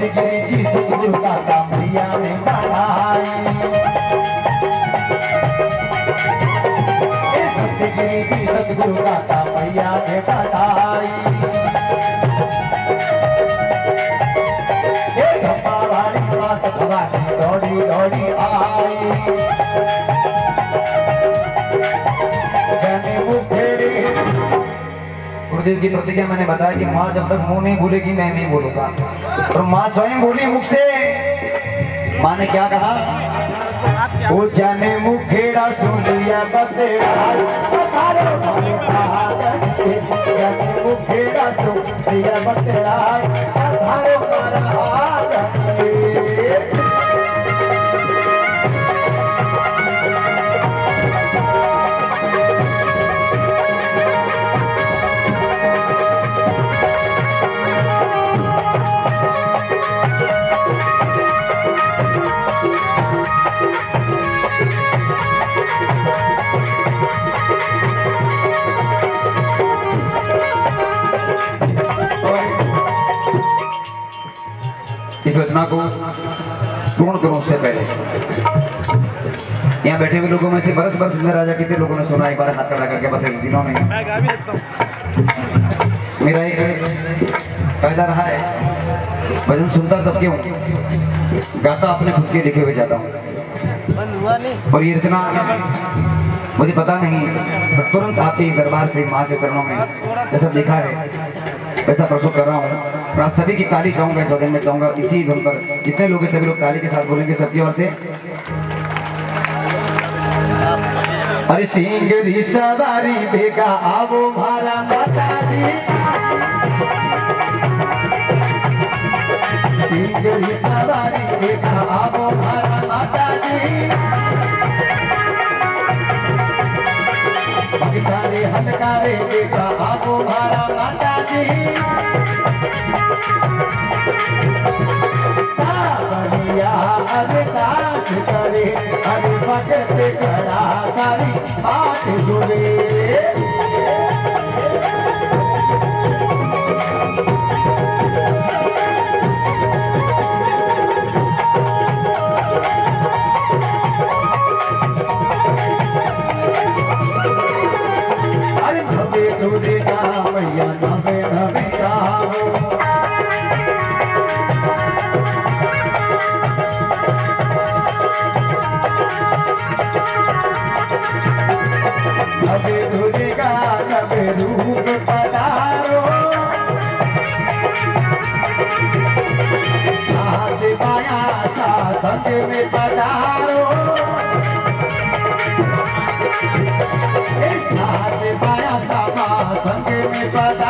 सतगिरी जी सतगुरु का मैया ने बढ़ाई। ए जी, सतगुरु का मैया ने बढ़ाई। दौड़ी दौड़ी आई। गुरुदेव की प्रतिज्ञा मैंने बताया कि माँ जब तक मुँह नहीं बोलेगी मैं नहीं बोलूँगा। और माँ स्वयं बोली मुख से, माँ ने क्या कहा? वो जाने मुखेड़ा सुन लिया सुन लिया बतेड़ा इस रचना को पूर्ण करूँ उससे पहले। यहाँ बैठे हुए लोगों में से बरस बरस इंद्र राजा कितने लोगों ने सुना एक बार हाथ खड़ा करके बताइए दिनों में। मेरा एक पैदा रहा है। भजन सुनता सबके हूँ। गाता अपने खुद के लिखे हुए जाता हूँ। और ये रचना मुझे पता नहीं, पर तुरंत आपके इस दरबार से माँ के चरणों में जैसा देखा है। वैसा प्रस्तुत कर रहा हूँ। और आप सभी की ताली चाहूँगा, इस वज़न में चाहूँगा, इसी धुन पर। जितने लोग सभी लोग ताली के साथ बोलेंगे, सबकी ओर से। अरे सिंगरी सवारी बेगा आवो मारा जी। सिंगरी सवारी बेगा आवो मारा माता करे अरे भगत करा करी हाथ जोड़े। संग में पधारो। साथ माया सा माँ संग में पधारो।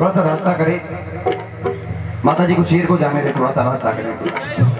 थोड़ा सा रास्ता करें। माता जी को शेर को जाने दे, थोड़ा सा रास्ता करें।